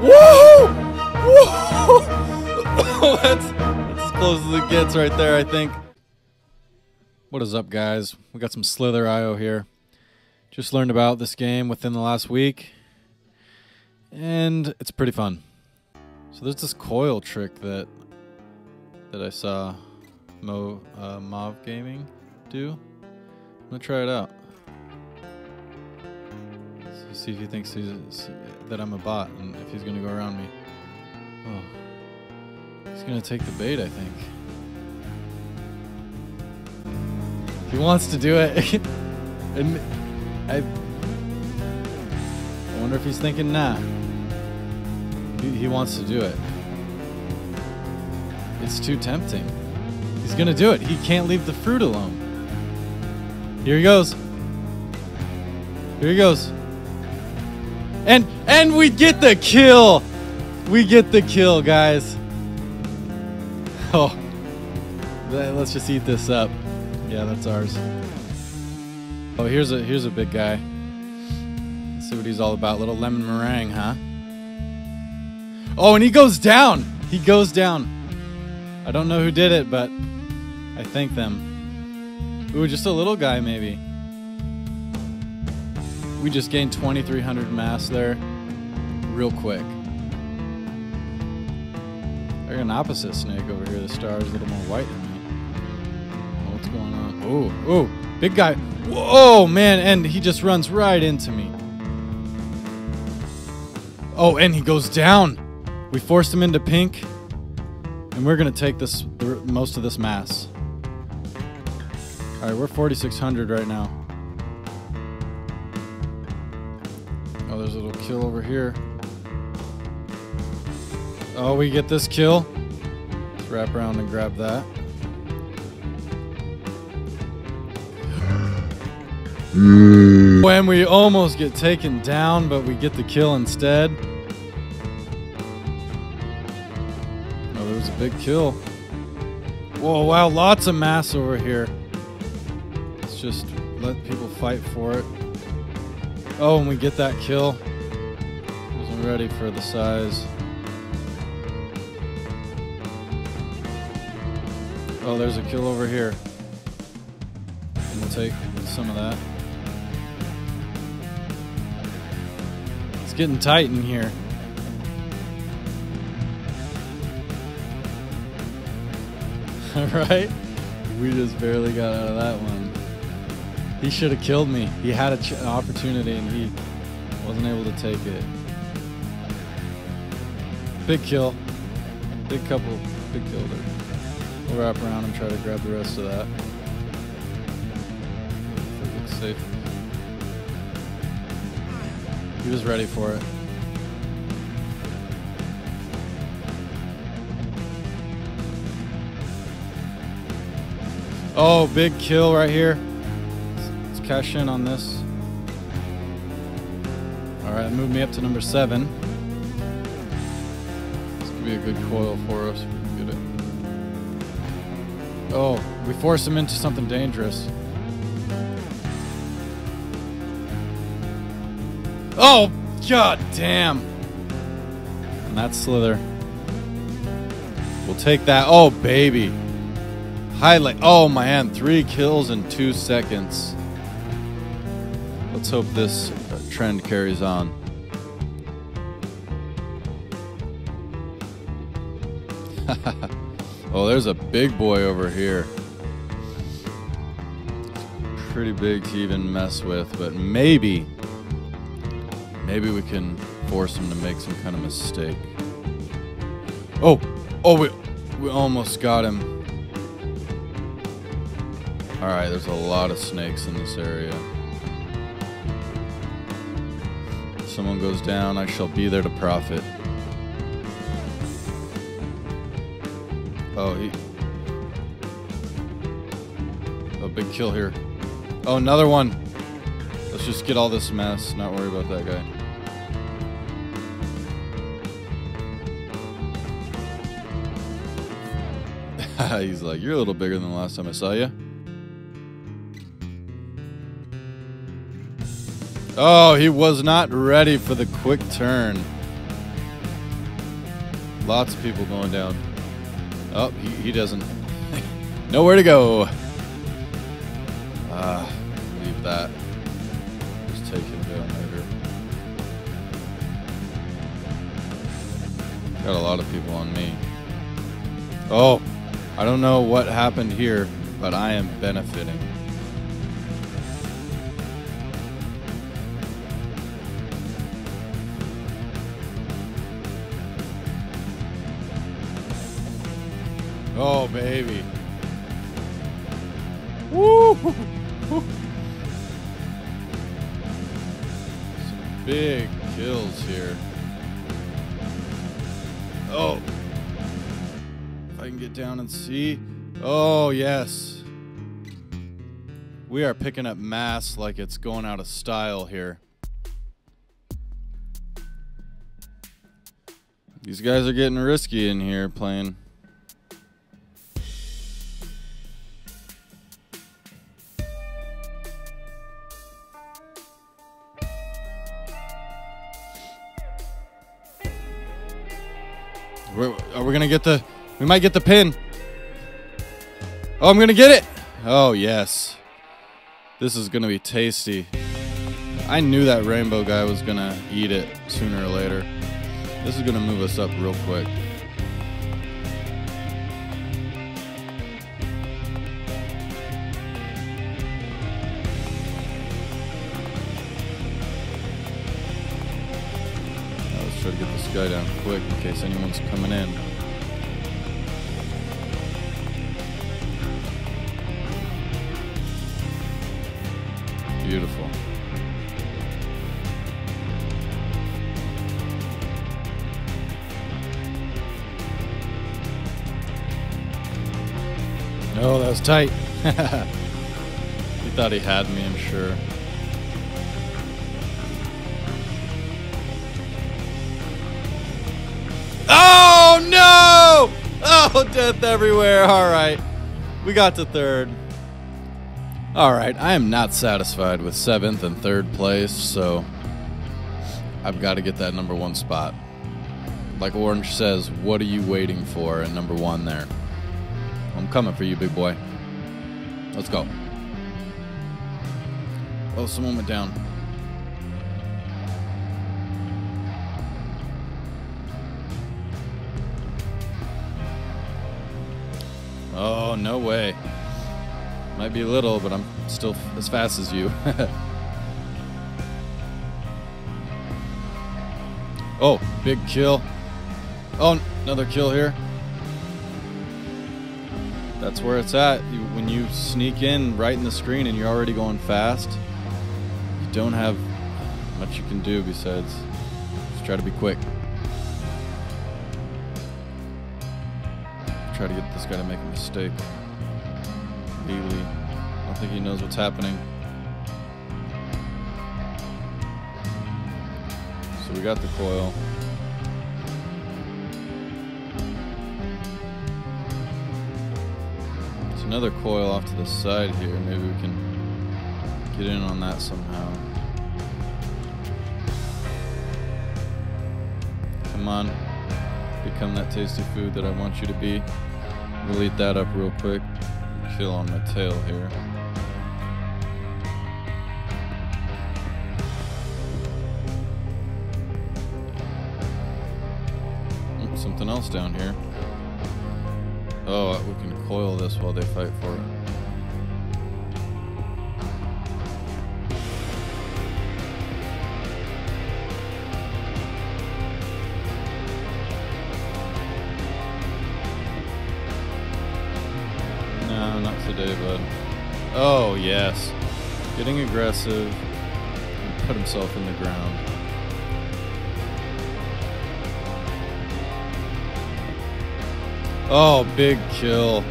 Whoa! Whoa! that's, as close as it gets right there, I think. What is up, guys? We got some Slither IO here. Just learned about this game within the last week, and it's pretty fun. So there's this coil trick that that I saw Mo uh, Mauve Gaming do. I'm gonna try it out. See if he thinks that I'm a bot and if he's gonna go around me. Oh, he's gonna take the bait, I think. He wants to do it, and I. I wonder if he's thinking, nah. He, he wants to do it. It's too tempting. He's gonna do it. He can't leave the fruit alone. Here he goes. Here he goes. And and we get the kill. We get the kill, guys. Oh. Let's just eat this up. Yeah, that's ours. Oh, here's a here's a big guy. Let's see what he's all about. Little lemon meringue, huh? Oh, and he goes down. He goes down. I don't know who did it, but I thank them. Ooh, just a little guy, maybe. We just gained 2,300 mass there real quick. I got an opposite snake over here. The star is a little more white than me. Oh, what's going on? Oh, oh, big guy. Whoa, man, and he just runs right into me. Oh, and he goes down. We forced him into pink, and we're gonna take this most of this mass. All right, we're 4,600 right now. There's a little kill over here. Oh, we get this kill. Let's wrap around and grab that. Mm. when we almost get taken down, but we get the kill instead. Oh, there was a big kill. Whoa, wow, lots of mass over here. Let's just let people fight for it. Oh, and we get that kill. Ready for the size. Oh, there's a kill over here. We'll take some of that. It's getting tight in here. Alright? We just barely got out of that one. He should have killed me. He had an opportunity and he wasn't able to take it. Big kill. Big couple. Big kill there. We'll wrap around and try to grab the rest of that. It looks safe. He was ready for it. Oh, big kill right here. Let's cash in on this. All right, move me up to number seven. Could be a good coil for us. Get it. Oh, we force him into something dangerous. Oh, god damn. And that's Slither. We'll take that. Oh, baby. Highlight. Oh, man. Three kills in two seconds. Let's hope this trend carries on. oh, there's a big boy over here. Pretty big to even mess with, but maybe, maybe we can force him to make some kind of mistake. Oh, oh, we, we almost got him. All right, there's a lot of snakes in this area. If Someone goes down, I shall be there to profit. Oh, he. A big kill here. Oh, another one. Let's just get all this mess, not worry about that guy. He's like, you're a little bigger than the last time I saw you. Oh, he was not ready for the quick turn. Lots of people going down. Oh, he, he doesn't. Nowhere to go. Ah, leave that. Just take him down later. Got a lot of people on me. Oh, I don't know what happened here, but I am benefiting. Oh, baby. Woo! Some big kills here. Oh. If I can get down and see. Oh, yes. We are picking up mass like it's going out of style here. These guys are getting risky in here playing. We're, are we gonna get the? We might get the pin. Oh, I'm gonna get it. Oh yes, this is gonna be tasty. I knew that rainbow guy was gonna eat it sooner or later. This is gonna move us up real quick. To get this guy down quick in case anyone's coming in. Beautiful. Oh, that was tight. he thought he had me, I'm sure. Oh, death everywhere. All right. We got to third. All right. I am not satisfied with seventh and third place, so I've got to get that number one spot. Like Orange says, what are you waiting for at number one there? I'm coming for you, big boy. Let's go. Oh, someone went down. Oh, no way. Might be little, but I'm still as fast as you. oh, big kill. Oh, another kill here. That's where it's at. You, when you sneak in right in the screen and you're already going fast, you don't have much you can do besides just try to be quick. Try to get this guy to make a mistake. Really, I don't think he knows what's happening. So we got the coil. There's another coil off to the side here. Maybe we can get in on that somehow. Come on. Become that tasty food that I want you to be. We'll eat that up real quick. Kill on my tail here. Something else down here. Oh, we can coil this while they fight for it. No, not today, bud. Oh, yes. Getting aggressive. and Put himself in the ground. Oh, big kill.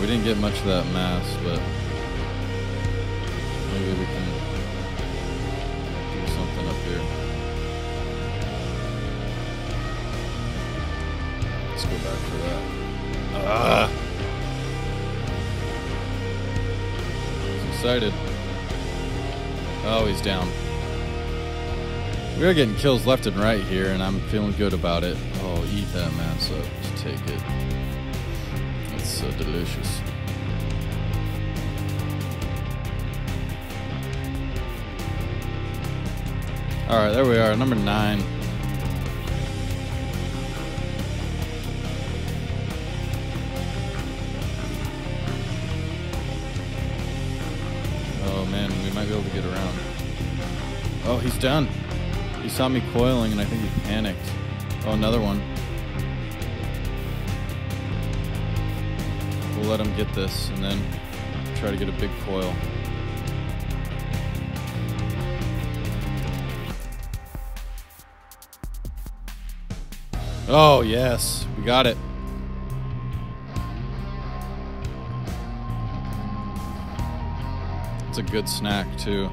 We didn't get much of that mass, but excited. Oh, he's down. We are getting kills left and right here, and I'm feeling good about it. Oh, eat that, man. So just take it. It's so delicious. All right, there we are, number nine. Oh, he's done. He saw me coiling and I think he panicked. Oh, another one. We'll let him get this and then try to get a big coil. Oh, yes. We got it. It's a good snack, too.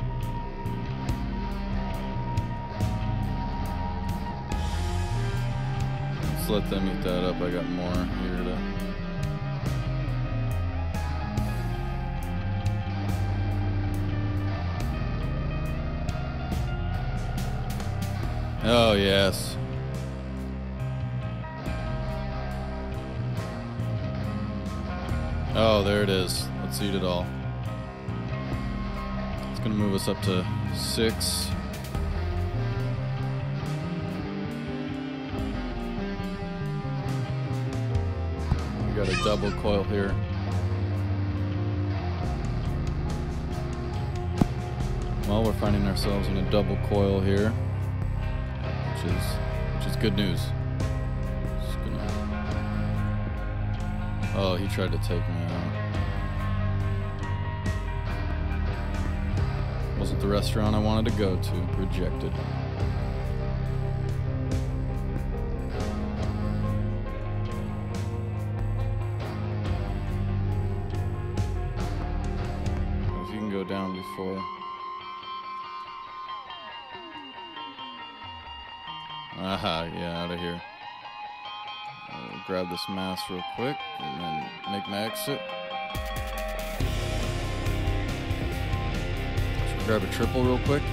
Let them eat that up. I got more here to. Oh, yes. Oh, there it is. Let's eat it all. It's going to move us up to six. Double coil here. Well, we're finding ourselves in a double coil here, which is which is good news. Gonna- Oh, he tried to take me out. Wasn't the restaurant I wanted to go to. Rejected. Down before. Aha, yeah, out of here. Grab this mass real quick and then make my exit. Grab a triple real quick.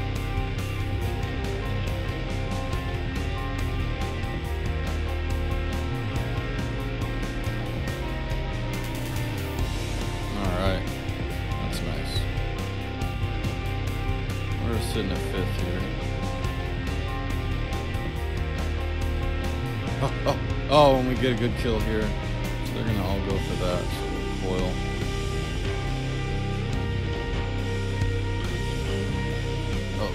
Here. Oh, oh, oh, and we get a good kill here. So they're gonna all go for that. So. Oh.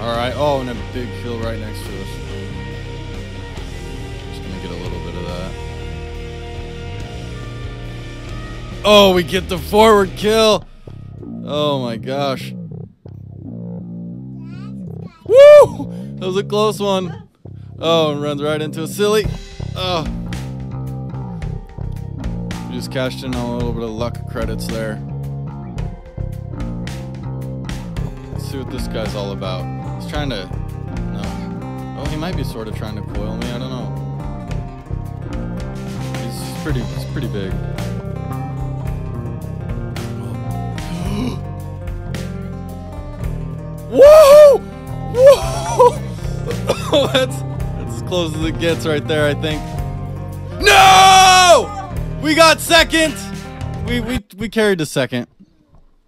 Alright, oh, and a big kill right next to us. Oh, we get the forward kill. Oh my gosh. Woo! That was a close one. Oh, and runs right into a silly. Oh. We just cashed in on a little bit of luck credits there. Let's see what this guy's all about. He's trying to. No. Oh, he might be sort of trying to coil me. I don't know. He's pretty. He's pretty big. Whoa! Whoa! That's that's as close as it gets right there, I think. No! We got second. We we we carried to second.